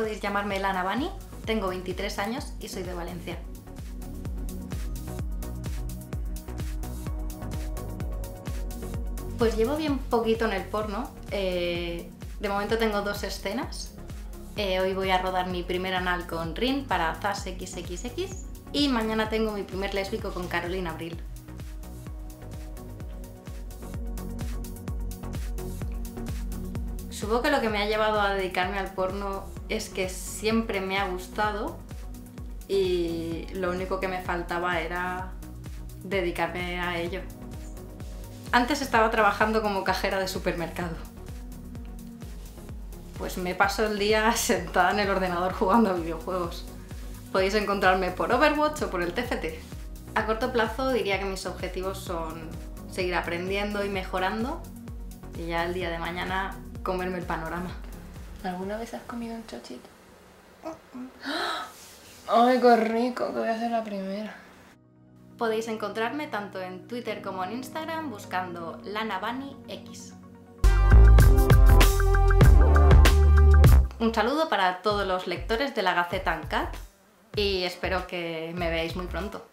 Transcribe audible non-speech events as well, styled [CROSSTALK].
podéis llamarme Lana Bani, tengo 23 años y soy de Valencia. Pues llevo bien poquito en el porno. eh, de momento tengo dos escenas. Eh, hoy voy a rodar mi primer anal con Rin para Zas XXX y mañana tengo mi primer lésbico con Carolina Abril. Supongo que lo que me ha llevado a dedicarme al porno es que siempre me ha gustado y lo único que me faltaba era dedicarme a ello. Antes estaba trabajando como cajera de supermercado. Pues me paso el día [LAUGHS] sentada en el ordenador jugando a videojuegos. Podéis encontrarme por Overwatch o por el TFT. A corto plazo diría que mis objetivos son seguir aprendiendo y mejorando y ya el día de mañana comerme el panorama. ¿Alguna vez has comido un chochito? Ay, qué rico, que voy a hacer la primera. Podéis encontrarme tanto en Twitter como en Instagram buscando LanaBunnyX. Un saludo para todos los lectores de la Gaceta Uncut y espero que me veáis muy pronto.